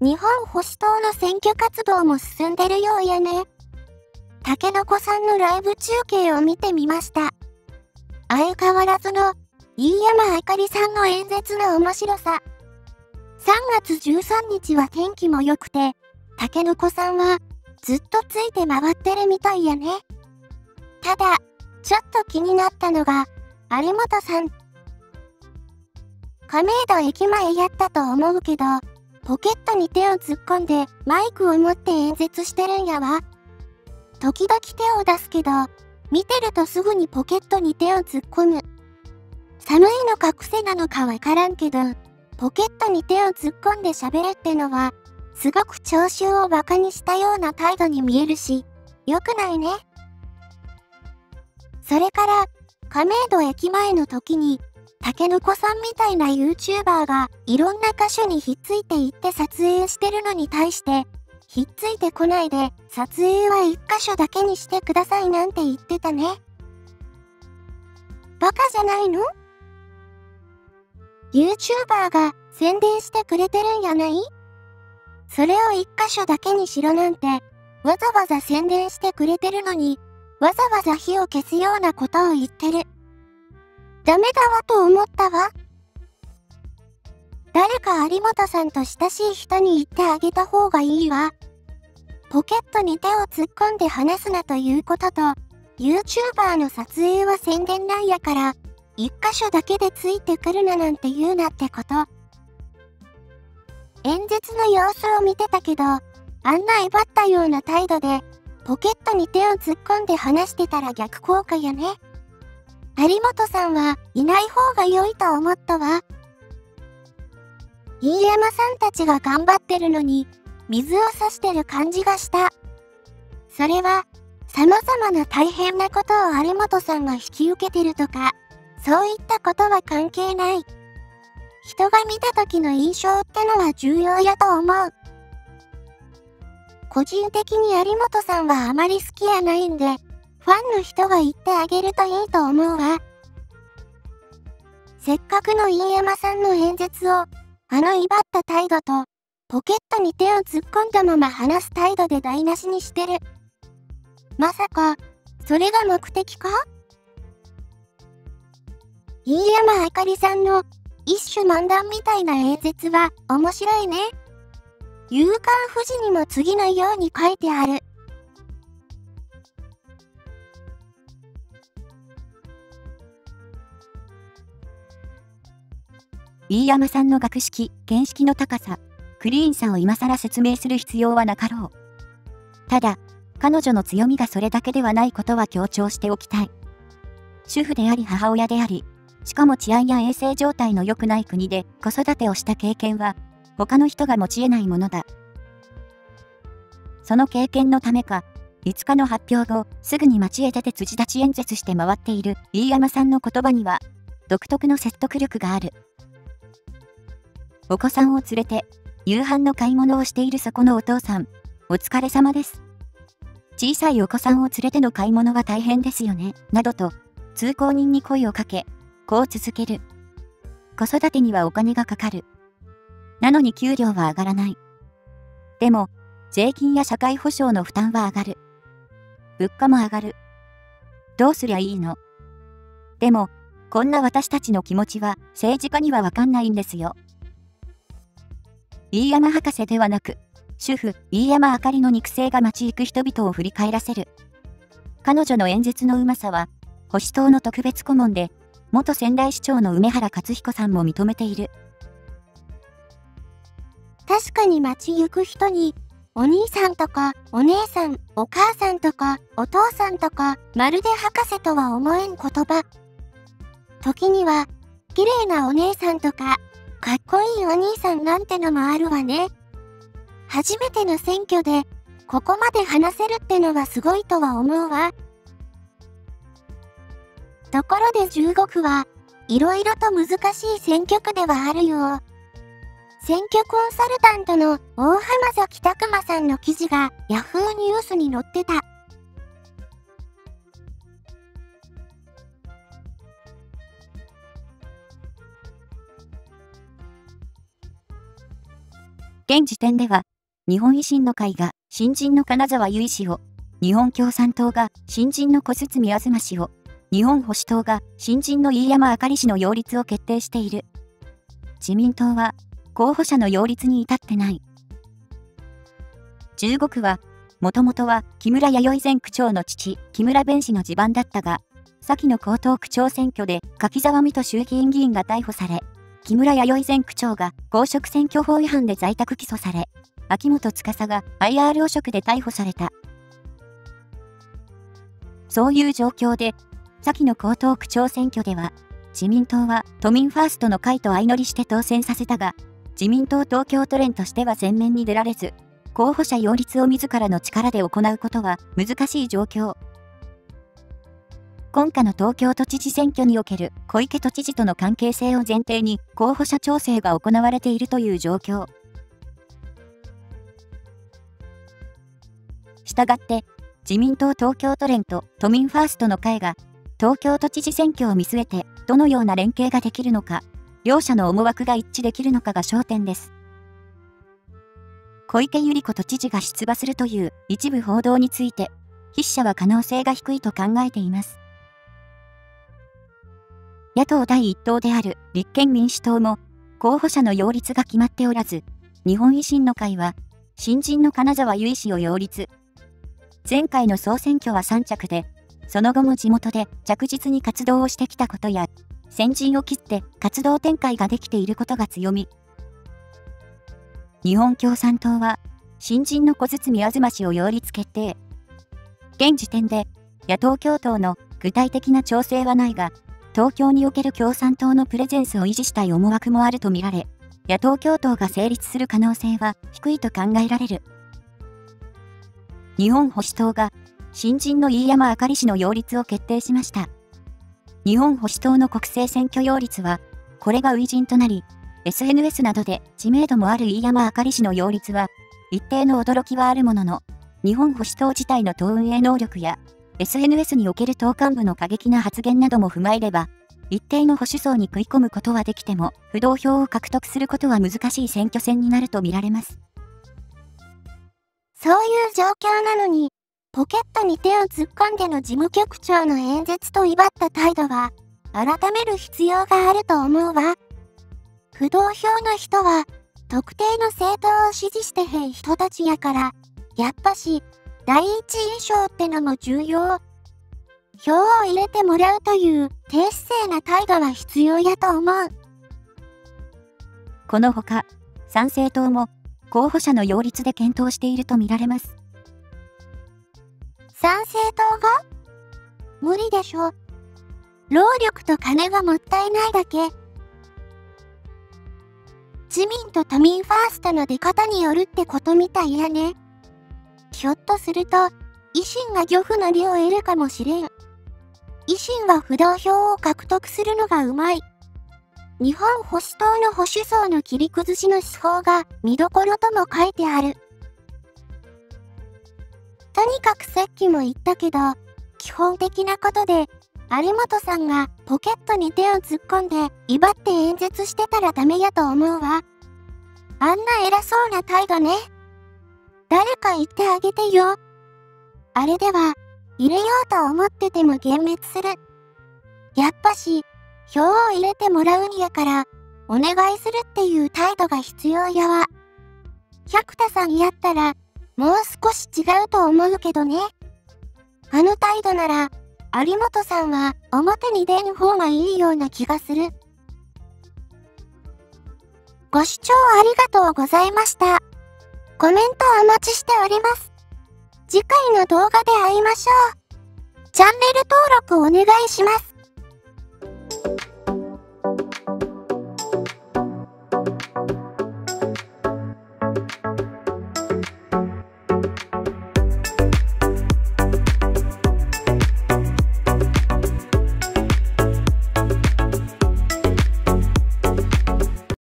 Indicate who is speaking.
Speaker 1: 日本保守党の選挙活動も進んでるようやね。竹の子さんのライブ中継を見てみました。相変わらずの飯山あかりさんの演説の面白さ。3月13日は天気も良くて、竹の子さんはずっとついて回ってるみたいやね。ただ、ちょっと気になったのが、有本さん。亀戸駅前やったと思うけど、ポケットに手を突っ込んでマイクを持って演説してるんやわ。時々手を出すけど、見てるとすぐにポケットに手を突っ込む。寒いのか癖なのかわからんけど、ポケットに手を突っ込んで喋るってのは、すごく聴衆を馬鹿にしたような態度に見えるし、良くないね。それから、亀戸駅前の時に、竹の子さんみたいな YouTuber がいろんな箇所にひっついていって撮影してるのに対して、ひっついてこないで、撮影は一箇所だけにしてくださいなんて言ってたね。バカじゃないの ?YouTuber が宣伝してくれてるんやない？それを一箇所だけにしろなんて、わざわざ宣伝してくれてるのに、わざわざ火を消すようなことを言ってる。ダメだわと思ったわ。誰か有本さんと親しい人に言ってあげた方がいいわ。ポケットに手を突っ込んで話すなということと、YouTuber の撮影は宣伝なんやから、一箇所だけでついてくるななんて言うなってこと。演説の様子を見てたけど、あんな威張ったような態度で、ポケットに手を突っ込んで話してたら逆効果やね。有本さんはいない方が良いと思ったわ。飯山さんたちが頑張ってるのに、水を差してる感じがした。それは、様々な大変なことを有本さんが引き受けてるとか、そういったことは関係ない。人が見た時の印象ってのは重要やと思う。個人的に有本さんはあまり好きやないんで、ファンの人が言ってあげるといいと思うわ。せっかくの飯山さんの演説をあの威張った態度と、ポケットに手を突っ込んだまま話す態度で台無しにしてる。まさか、それが目的か？飯山あかりさんの一種漫談みたいな演説は面白いね。夕刊富士にも次のように書いてある。
Speaker 2: 飯山さんの学識、見識の高さ、クリーンさを今更説明する必要はなかろう。ただ、彼女の強みがそれだけではないことは強調しておきたい。主婦であり母親であり、しかも治安や衛生状態の良くない国で子育てをした経験は、他の人が持ち得ないものだ。その経験のためか、5日の発表後、すぐに街へ出て辻立ち演説して回っている飯山さんの言葉には、独特の説得力がある。お子さんを連れて、夕飯の買い物をしているそこのお父さん、お疲れ様です。小さいお子さんを連れての買い物は大変ですよね、などと、通行人に声をかけ、こう続ける。子育てにはお金がかかる。なのに給料は上がらない。でも、税金や社会保障の負担は上がる。物価も上がる。どうすりゃいいの？でも、こんな私たちの気持ちは政治家にはわかんないんですよ。飯山博士ではなく、主婦、飯山あかりの肉声が街行く人々を振り返らせる。彼女の演説のうまさは、保守党の特別顧問で、元仙台市長の梅原克彦さんも認めている。
Speaker 1: 確かに街行く人に、お兄さんとか、お姉さん、お母さんとか、お父さんとか、まるで博士とは思えん言葉。時には、綺麗なお姉さんとか、かっこいいお兄さんなんてのもあるわね。初めての選挙で、ここまで話せるってのはすごいとは思うわ。ところで15区は、いろいろと難しい選挙区ではあるよ。選挙コンサルタントの大浜崎拓馬さんの記事が Yahoo ニュースに載ってた。
Speaker 2: 現時点では、日本維新の会が新人の金沢由衣氏を、日本共産党が新人の小堤東氏を、日本保守党が新人の飯山あかり氏の擁立を決定している。自民党は候補者の擁立に至ってない。15区は、もともとは木村弥生前区長の父、木村弁氏の地盤だったが、先の江東区長選挙で柿沢水戸衆議院議員が逮捕され、木村弥生前区長が公職選挙法違反で在宅起訴され、秋元司が IR 汚職で逮捕された。そういう状況で、先の江東区長選挙では、自民党は都民ファーストの会と相乗りして当選させたが、自民党東京都連としては前面に出られず、候補者擁立を自らの力で行うことは難しい状況。今夏の東京都知事選挙における小池都知事との関係性を前提に候補者調整が行われているという状況。したがって、自民党東京都連と都民ファーストの会が東京都知事選挙を見据えてどのような連携ができるのか、両者の思惑が一致できるのかが焦点です。小池百合子都知事が出馬するという一部報道について、筆者は可能性が低いと考えています。野党第一党である立憲民主党も、候補者の擁立が決まっておらず、日本維新の会は、新人の金沢由衣氏を擁立。前回の総選挙は3着で、その後も地元で着実に活動をしてきたことや、先陣を切って活動展開ができていることが強み、日本共産党は、新人の小堤東氏を擁立決定。現時点で、野党共闘の具体的な調整はないが、東京における共産党のプレゼンスを維持したい思惑もあるとみられ、野党共闘が成立する可能性は低いと考えられる。日本保守党が、新人の飯山あかり氏の擁立を決定しました。日本保守党の国政選挙擁立は、これが初陣となり、SNS などで知名度もある飯山あかり氏の擁立は、一定の驚きはあるものの、日本保守党自体の党運営能力や、SNS における党幹部の過激な発言なども踏まえれば、一定の保守層に食い込むことはできても、不動票を獲得することは難しい選挙戦になると見られます。
Speaker 1: そういう状況なのに、ポケットに手を突っ込んでの事務局長の演説と威張った態度は、改める必要があると思うわ。不動票の人は、特定の政党を支持してへん人たちやから、やっぱし、第一印象ってのも重要。票を入れてもらうという低姿勢な態度は必要やと思う。
Speaker 2: このほか、参政党も候補者の擁立で検討しているとみられます。
Speaker 1: 参政党が？無理でしょ。労力と金がもったいないだけ。自民と都民ファーストの出方によるってことみたいやね。ひょっとすると、維新が漁夫の利を得るかもしれん。維新は不動票を獲得するのがうまい。日本保守党の保守層の切り崩しの手法が見どころとも書いてある。とにかくさっきも言ったけど、基本的なことで有本さんがポケットに手を突っ込んで威張って演説してたらダメやと思うわ。あんな偉そうな態度ね。誰か言ってあげてよ。あれでは、入れようと思ってても幻滅する。やっぱし、票を入れてもらうんやから、お願いするっていう態度が必要やわ。百田さんやったら、もう少し違うと思うけどね。あの態度なら、有本さんは表に出ん方がいいような気がする。ご視聴ありがとうございました。コメントお待ちしております。次回の動画で会いましょう。チャンネル登録お願いします。